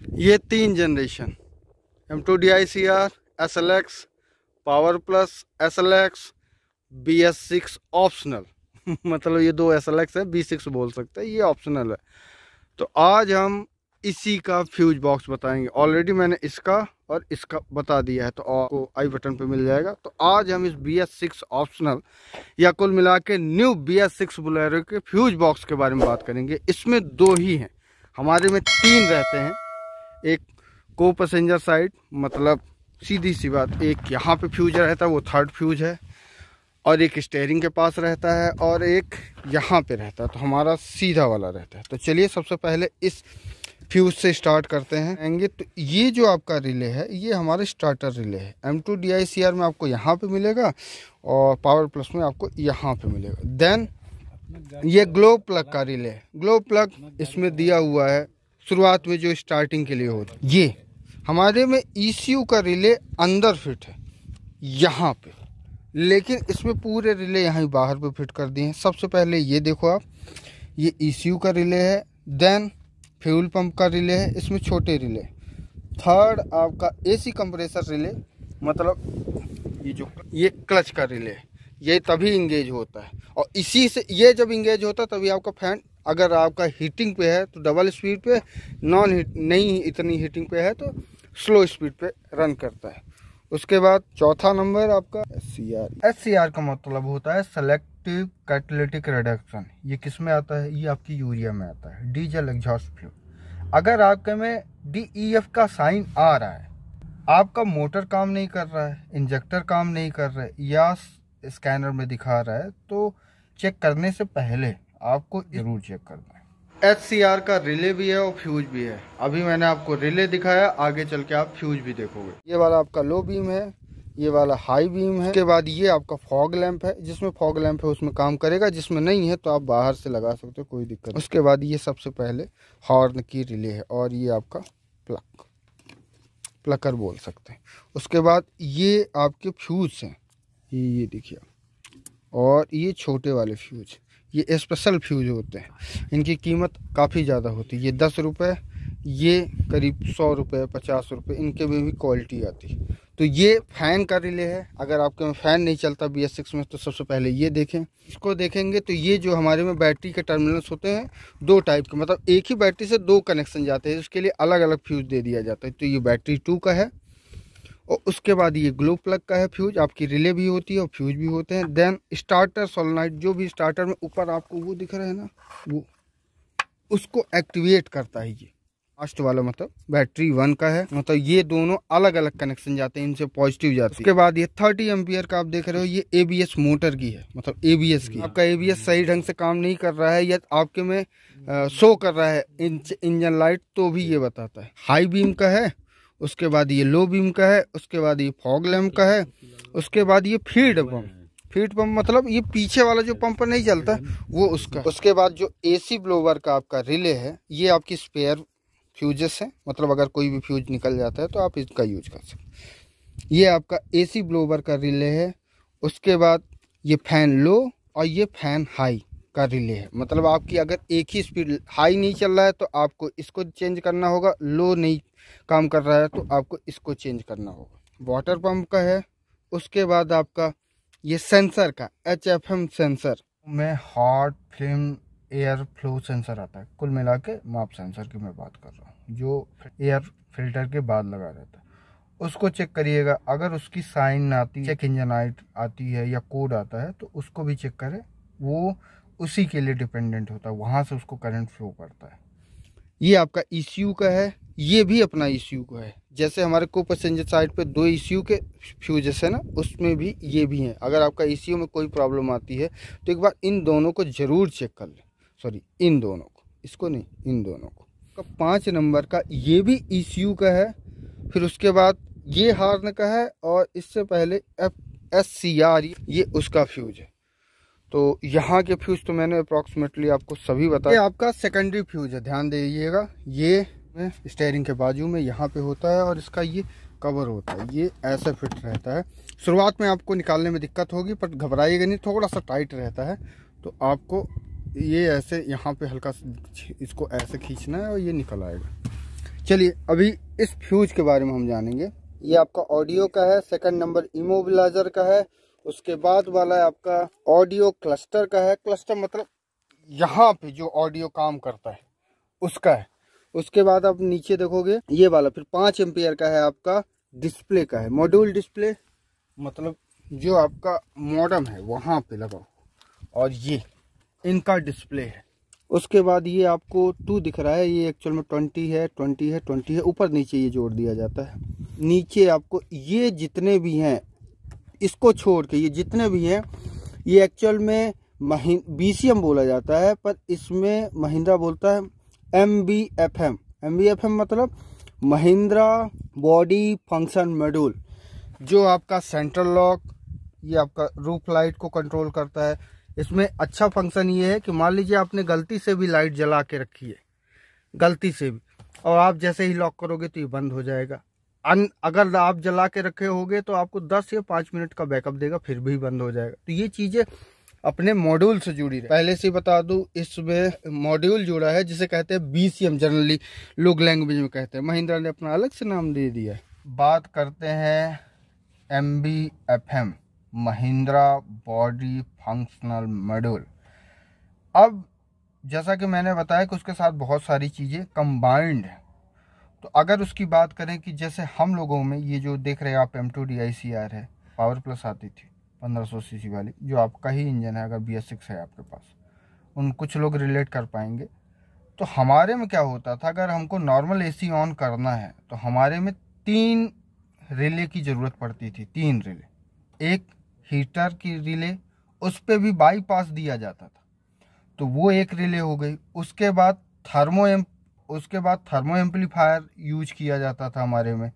ये तीन generation M two D I C R S L X power plus S L X B S six optional मतलब ये दो S L X है B six बोल सकते हैं, ये ऑप्शनल है। तो आज हम इसी का फ्यूज बॉक्स बताएँगे। ऑलरेडी मैंने इसका और इसका बता दिया है तो आपको आई बटन पे मिल जाएगा। तो आज हम इस बी एस सिक्स ऑप्शनल या कुल मिला के new B S six Bolero के फ्यूज बॉक्स के बारे में बात करेंगे। इसमें दो ही हैं। हमारे में तीन रहते हैं। एक को पैसेंजर साइड मतलब सीधी सी बात, एक यहाँ पे फ्यूज रहता है, वो थर्ड फ्यूज है, और एक स्टेयरिंग के पास रहता है, और एक यहाँ पे रहता है तो हमारा सीधा वाला रहता है। तो चलिए सबसे पहले इस फ्यूज से स्टार्ट करते हैं। आएँगे तो ये जो आपका रिले है, ये हमारा स्टार्टर रिले है। M two D I C R में आपको यहाँ पे मिलेगा, और पावर प्लस में आपको यहाँ पे मिलेगा। देन ये ग्लो प्लग का रिले है। ग्लो प्लग इसमें दिया हुआ है। शुरुआत में जो स्टार्टिंग के लिए होता है। ये। हमारे में ई e का रिले अंदर फिट है यहाँ पे। लेकिन इसमें पूरे रिले यहाँ बाहर पे फिट कर दिए हैं। सबसे पहले ये देखो आप ये ई e का रिले है देन फ्यूल पंप का रिले है इसमें छोटे रिले थर्ड आपका एसी कंप्रेसर रिले मतलब ये जो ये क्लच का रिले है। ये तभी इंगेज होता है। और इसी से ये जब इंगेज होता है तभी आपका फ़ैन अगर आपका हीटिंग पे है तो डबल स्पीड पे, नॉन हीट, नहीं, इतनी हीटिंग पे है तो स्लो स्पीड पे रन करता है। उसके बाद चौथा नंबर आपका S C R S C R का मतलब होता है सेलेक्टिव कैटलिटिक रिडक्शन ये किसमें आता है? ये आपकी यूरिया में आता है। डीजल एग्जॉस्ट फ्लू अगर आपके में डी ई एफ़ का साइन आ रहा है, आपका मोटर काम नहीं कर रहा है, इंजेक्टर काम नहीं कर रहा है या स्कैनर में दिखा रहा है तो चेक करने से पहले आपको ज़रूर चेक करना है। एच सी आर का रिले भी है और फ्यूज भी है। अभी मैंने आपको रिले दिखाया, आगे चल के आप फ्यूज भी देखोगे। ये वाला आपका लो बीम है, ये वाला हाई बीम है। उसके बाद ये आपका फॉग लैंप है, जिसमें फॉग लैंप है, उसमें काम करेगा। जिसमें नहीं है तो आप बाहर से लगा सकते हो, कोई दिक्कत उसके बाद ये सबसे पहले हॉर्न की रिले है और ये आपका प्लक प्लकर बोल सकते हैं। उसके बाद ये आपके फ्यूज हैं। ये ये देखिए और ये छोटे वाले फ्यूज ये स्पेशल फ्यूज होते हैं। इनकी कीमत काफ़ी ज़्यादा होती है। ये दस रुपये ये करीब सौ रुपये पचास रुपये इनके में भी क्वालिटी आती है। तो ये फ़ैन का रिले है। अगर आपके में फ़ैन नहीं चलता बी एस सिक्स में तो सबसे पहले ये देखें। इसको देखेंगे तो ये जो हमारे में बैटरी के टर्मिनल्स होते हैं, दो टाइप के मतलब एक ही बैटरी से दो कनेक्शन जाते हैं। उसके लिए अलग अलग फ्यूज़ दे दिया जाता है। तो ये बैटरी टू का है। और उसके बाद ये ग्लो प्लग का है फ्यूज, आपकी रिले भी होती है और फ्यूज भी होते हैं। देन स्टार्टर सोलनाइट जो भी स्टार्टर में ऊपर आपको वो दिख रहा है ना, वो, उसको एक्टिवेट करता है ये। लास्ट वाला मतलब बैटरी वन का है। मतलब ये दोनों अलग अलग कनेक्शन जाते हैं, इनसे पॉजिटिव जाते हैं। उसके बाद ये थर्टी एम्पियर का आप देख रहे हो, ये एबीएस मोटर की है। मतलब एबीएस की। आपका एबीएस सही ढंग से काम नहीं कर रहा है, या आपके में शो कर रहा है इंजन लाइट तो भी ये बताता है। हाई बीम का है उसके बाद ये लो बीम का है उसके बाद ये फॉग लैम्प का है उसके बाद ये फ़ीड पंप। फ़ीड पंप मतलब ये पीछे वाला जो पंप नहीं चलता वो उसका। उसके बाद जो एसी ब्लोवर का आपका रिले है ये आपकी स्पेयर फ्यूजेस है। मतलब अगर कोई भी फ्यूज निकल जाता है तो आप इसका यूज़ कर सकते ये आपका एसी ब्लोवर का रिले है। उसके बाद ये फ़ैन लो और ये फ़ैन हाई। का रिले है। मतलब आपकी अगर एक ही स्पीड हाई नहीं चल रहा है तो आपको इसको चेंज करना होगा लो नहीं काम कर रहा है तो आपको इसको चेंज करना होगा। वाटर पंप का है, उसके बाद आपका ये सेंसर का एच एफ़ एम सेंसर में hot flame air flow sensor आता है। कुल मिला के माप सेंसर की मैं बात कर रहा हूँ, जो एयर फ़िल्टर के बाद लगा रहता है। उसको चेक करिएगा। अगर उसकी साइन आती चेक इंजन आती है या कोड आता है तो उसको भी चेक करें। वो उसी के लिए डिपेंडेंट होता है, वहाँ से उसको करंट फ्लो करता है। ये आपका ई का है, ये भी अपना ई का है। जैसे हमारे को पैसेंजर साइड पे दो ई के फ्यूजेस है ना, उसमें भी ये भी हैं। अगर आपका ईसीयू में कोई प्रॉब्लम आती है तो एक बार इन दोनों को ज़रूर चेक कर लें। सॉरी इन दोनों को। इसको नहीं, इन दोनों को। का पाँच नंबर का ये भी ईसीयू का है, फिर उसके बाद ये हार्न का है, और इससे पहले एफ़ एस सी आर ये उसका फ्यूज है। तो यहाँ के फ्यूज तो मैंने अप्रॉक्सीमेटली आपको सभी बताया आपका सेकेंडरी फ्यूज है, ध्यान दीजिएगा। ये स्टेयरिंग के बाजू में यहाँ पे होता है और इसका ये कवर होता है। ये ऐसे फिट रहता है। शुरुआत में आपको निकालने में दिक्कत होगी, पर घबराइएगा नहीं, थोड़ा सा टाइट रहता है। तो आपको ये ऐसे यहाँ पे हल्का इसको ऐसे खींचना है और ये निकल आएगा। चलिए, अभी इस फ्यूज के बारे में हम जानेंगे। ये आपका ऑडियो का है सेकंड नंबर इमोबिलाइजर का है। उसके बाद वाला है आपका ऑडियो क्लस्टर का है। क्लस्टर मतलब यहाँ पे जो ऑडियो काम करता है, उसका है। उसके बाद आप नीचे देखोगे, ये वाला फिर पाँच एम्पियर का है आपका डिस्प्ले का है। मॉड्यूल डिस्प्ले मतलब जो आपका मॉडम है, वहाँ पे लगाओ। और ये, इनका डिस्प्ले है। उसके बाद ये आपको टू दिख रहा है, ये एक्चुअल में ट्वेंटी है ट्वेंटी है ट्वेंटी है। ऊपर नीचे ये जोड़ दिया जाता है। नीचे आपको ये जितने भी हैं इसको छोड़ के, ये जितने भी हैं, ये एक्चुअल में बी सी एम बोला जाता है, पर इसमें महिंद्रा बोलता है M B F M M B F M मतलब महिंद्रा बॉडी फ़ंक्शन मॉड्यूल, जो आपका सेंट्रल लॉक, ये आपका रूफ लाइट को कंट्रोल करता है। इसमें अच्छा फ़ंक्शन ये है कि मान लीजिए आपने गलती से भी लाइट जला के रखी है, गलती से भी, और आप जैसे ही लॉक करोगे तो ये बंद हो जाएगा। अन, अगर आप जला के रखे होगे तो आपको 10 या 5 मिनट का बैकअप देगा, फिर भी बंद हो जाएगा। तो ये चीज़ें अपने मॉड्यूल से जुड़ी रहे। पहले से बता दूँ, इसमें मॉड्यूल जुड़ा है, जिसे कहते हैं बी सी एम जनरली लोग लैंग्वेज में कहते हैं। महिंद्रा ने अपना अलग से नाम दे दिया है। बात करते हैं M B F M Mahindra body functional module अब, जैसा कि मैंने बताया कि उसके साथ बहुत सारी चीज़ें कंबाइंड है। तो अगर उसकी बात करें कि जैसे हम लोगों में ये जो देख रहे हैं आप M two D I C R है पावर प्लस आती थी, पंद्रह सौ सी सी वाली, जो आपका ही इंजन है, अगर बी एस सिक्स है आपके पास, उन कुछ लोग रिलेट कर पाएँगे। तो हमारे में क्या होता था, अगर हमको नॉर्मल एसी ऑन करना है तो हमारे में तीन रिले की ज़रूरत पड़ती थी, तीन रिले एक हीटर की रिले उस पर भी बाईपास दिया जाता था। तो वो एक रिले हो गई। उसके बाद थर्मो एम उसके बाद थर्मो एम्पलीफायर यूज़ किया जाता था हमारे में।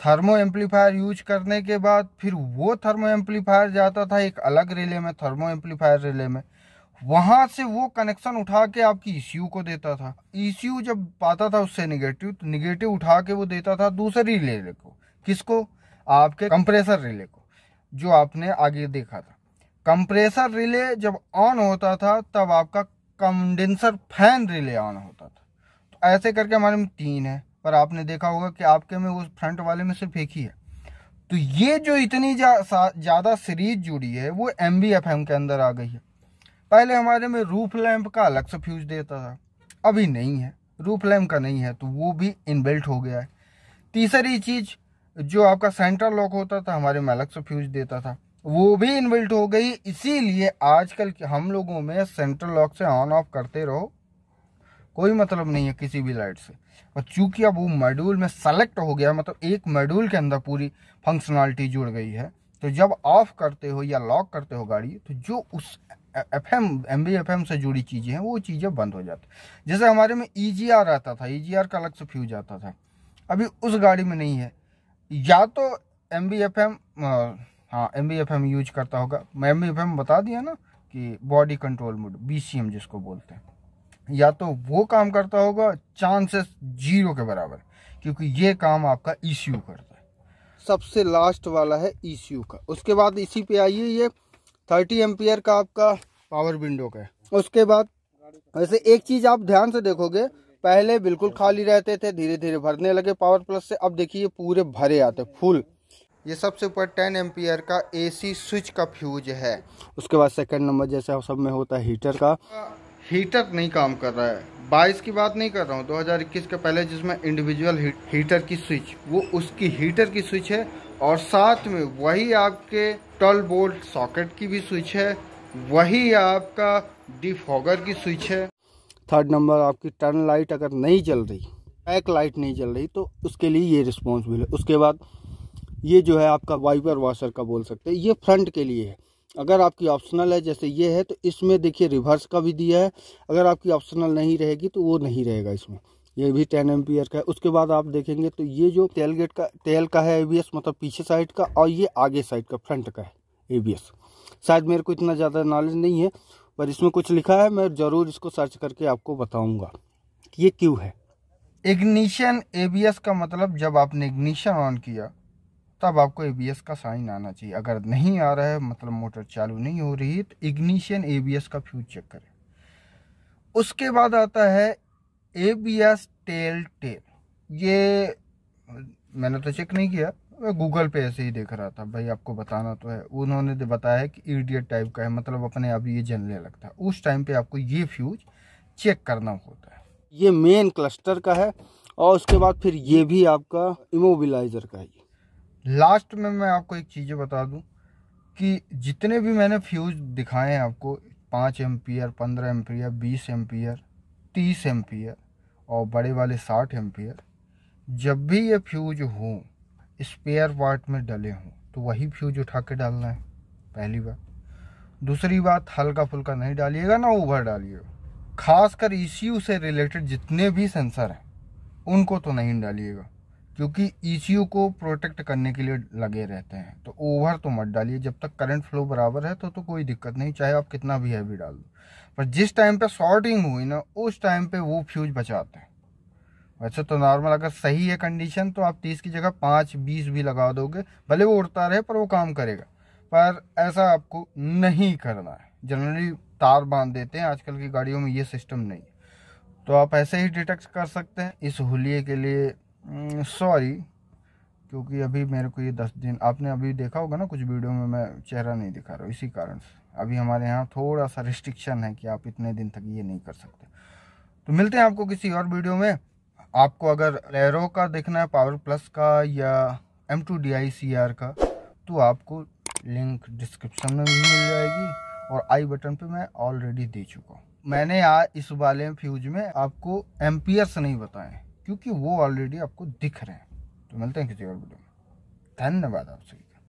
थर्मो एम्पलीफायर यूज़ करने के बाद फिर वो थर्मो एम्पलीफायर जाता था एक अलग रिले में थर्मो एम्पलीफायर रिले में। वहाँ से वो कनेक्शन उठा के आपकी ईसीयू को देता था। ईसीयू जब पाता था उससे निगेटिव तो निगेटिव उठा के वो देता था दूसरी रिले को। किसको? आपके कंप्रेसर रिले को, जो आपने आगे देखा था। कंप्रेसर रिले जब ऑन होता था, तब आपका कंडेंसर फ़ैन रिले ऑन होता था। तो ऐसे करके हमारे में तीन है, पर आपने देखा होगा कि आपके में उस फ्रंट वाले में सिर्फ़ एक ही है। तो ये जो इतनी ज़्यादा सीरीज़ जुड़ी है, वो एम के अंदर आ गई है। पहले हमारे में रूफ लैंप का अलग से फ्यूज देता था, अभी नहीं है। रूफ लैंप का नहीं है तो वो भी इनबिल्ट हो गया है। तीसरी चीज़, जो आपका सेंटर लॉक होता था, हमारे में अलग से फ्यूज देता था, वो भी इनबिल्ट हो गई। इसीलिए आजकल हम लोगों में सेंटर लॉक से ऑन ऑफ़ करते रहो कोई मतलब नहीं है किसी भी लाइट से। और चूँकि अब वो मॉड्यूल में सेलेक्ट हो गया मतलब एक मॉड्यूल के अंदर पूरी फंक्शनलिटी जुड़ गई है तो जब ऑफ़ करते हो या लॉक करते हो गाड़ी तो जो उस F M M B F M से जुड़ी चीज़ें हैं, वो चीज़ें बंद हो जाती जैसे हमारे में ई जी आर आता था ई जी आर का अलग से फ्यूज आता था। अभी उस गाड़ी में नहीं है। या तो एम बी एफ़ एम हाँ M B F M use करता होगा। मैं एम बी एफ़ एम बता दिया ना कि body control mode B C M जिसको बोलते हैं। या तो वो काम करता होगा चांसेस ज़ीरो के बराबर, क्योंकि ये काम आपका ईसीयू करता है। सबसे लास्ट वाला है ईसीयू का। उसके बाद इसी पे आइए, ये थर्टी एम्पियर का आपका पावर विंडो का है। उसके बाद वैसे एक चीज़ आप ध्यान से देखोगे, पहले बिल्कुल खाली रहते थे धीरे धीरे भरने लगे पावर प्लस से। अब देखिए पूरे भरे आते फुल ये सबसे ऊपर टेन एम्पियर का एसी स्विच का फ्यूज है। उसके बाद सेकंड नंबर जैसे सब में होता है हीटर का। हीटर नहीं काम कर रहा है। बाईस की बात नहीं कर रहा हूँ 2021 के पहले जिसमें इंडिविजुअल हीटर की स्विच वो उसकी हीटर की स्विच है और साथ में वही आपके ट्वेल्व बोल्ट सॉकेट की भी स्विच है, वही आपका डिफॉगर की स्विच है। थर्ड नंबर आपकी टर्न लाइट अगर नहीं चल रही बैक लाइट नहीं चल रही तो उसके लिए ये रिस्पॉन्सिबल है। उसके बाद ये जो है आपका वाइपर वॉशर का बोल सकते हैं, ये फ्रंट के लिए है। अगर आपकी ऑप्शनल है, जैसे ये है तो इसमें देखिए रिवर्स का भी दिया है। अगर आपकी ऑप्शनल नहीं रहेगी तो वो नहीं रहेगा इसमें। ये भी टेन एम्पियर का है। उसके बाद आप देखेंगे तो ये जो तेल गेट का तेल का है एबीएस मतलब पीछे साइड का, और ये आगे साइड का फ्रंट का है एबीएस शायद मेरे को इतना ज़्यादा नॉलेज नहीं है, पर इसमें कुछ लिखा है, मैं ज़रूर इसको सर्च करके आपको बताऊँगा ये क्यों है। इग्निशन एबीएस का मतलब जब आपने इग्निशन ऑन किया तब आपको एबीएस का साइन आना चाहिए। अगर नहीं आ रहा है मतलब मोटर चालू नहीं हो रही है तो इग्निशन एबीएस का फ्यूज चेक करें। उसके बाद आता है एबीएस टेल टेल। ये मैंने तो चेक नहीं किया गूगल पे ऐसे ही देख रहा था। भाई, आपको बताना तो है। उन्होंने बताया है कि ईडियट टाइप का है मतलब अपने आप ये जलने लगता है। उस टाइम पे आपको ये फ्यूज चेक करना होता है। ये मेन क्लस्टर का है, और उसके बाद फिर ये भी आपका इमोबिलाइजर का है। लास्ट में मैं आपको एक चीज़ बता दूँ कि जितने भी मैंने फ्यूज दिखाए हैं आपको, पाँच एम्पियर, पंद्रह एम्पियर, बीस एम्पियर, तीस एम्पियर और बड़े वाले साठ एम्पियर, जब भी ये फ्यूज हों स्पेयर पार्ट में डले हों तो वही फ्यूज उठा के डालना है, पहली बात। दूसरी बात, हल्का फुल्का नहीं डालिएगा, ना ओवर डालिएगा। खासकर ईसीयू से रिलेटेड जितने भी सेंसर हैं, उनको तो नहीं डालिएगा। क्योंकि ईसीयू को प्रोटेक्ट करने के लिए लगे रहते हैं। तो ओवर तो मत डालिए। जब तक करंट फ्लो बराबर है तो तो कोई दिक्कत नहीं। चाहे आप कितना भी हैवी डाल दो। पर जिस टाइम पे शॉर्टिंग हुई ना, उस टाइम पे वो फ्यूज बचाते हैं। वैसे तो नॉर्मल अगर सही है कंडीशन तो आप तीस की जगह पाँच, बीस भी लगा दोगे। भले वो उड़ता रहे, पर वो काम करेगा। पर ऐसा आपको नहीं करना है। जनरली तार बाँध देते हैं। आजकल की गाड़ियों में ये सिस्टम नहीं तो आप ऐसे ही डिटेक्ट कर सकते हैं। इस होलिये के लिए सॉरी हम्म, क्योंकि अभी मेरे को ये दस दिन आपने अभी देखा होगा ना कुछ वीडियो में मैं चेहरा नहीं दिखा रहा हूँ इसी कारण से। अभी हमारे यहाँ थोड़ा सा रिस्ट्रिक्शन है कि आप इतने दिन तक ये नहीं कर सकते। तो मिलते हैं आपको किसी और वीडियो में। आपको अगर लेरो का देखना है पावर प्लस का या M two D I C R का तो आपको लिंक डिस्क्रिप्शन में भी मिल जाएगी और आई बटन पे मैं ऑलरेडी दे चुका हूँ। मैंने आज इस वाले फ्यूज में आपको एम्पियर्स नहीं बताए। क्योंकि वो ऑलरेडी आपको दिख रहे हैं। तो मिलते हैं किसी और वीडियो में। धन्यवाद आपसे।